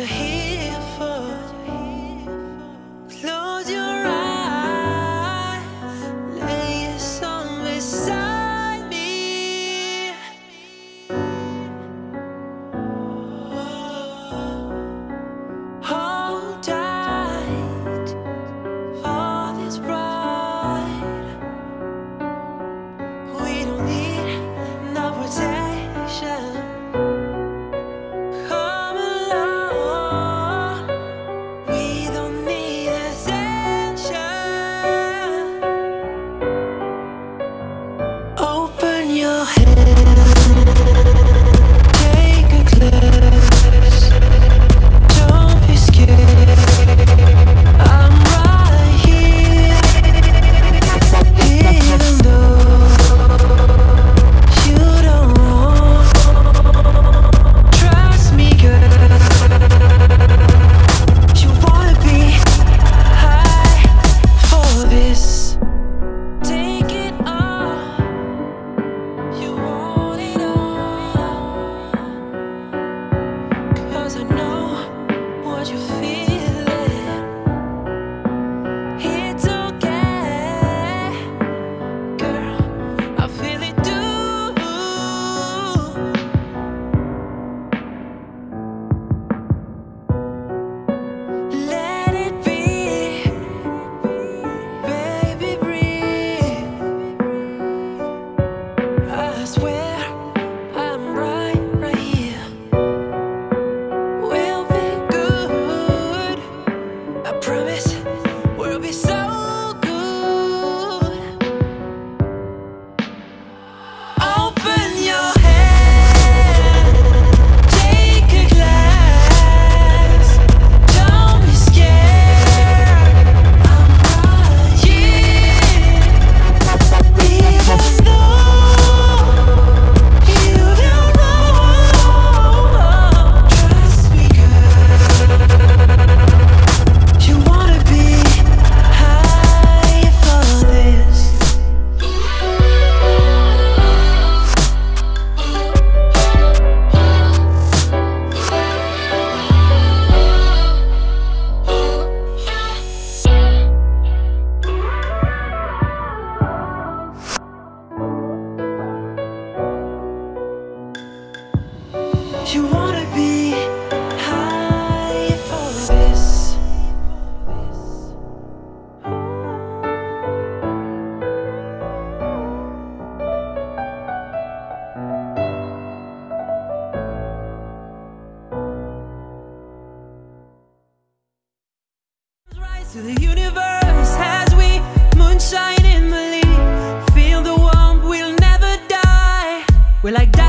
what you're this? to the universe as we moonshine in the leaf. Feel the warmth, we'll never die. We're like.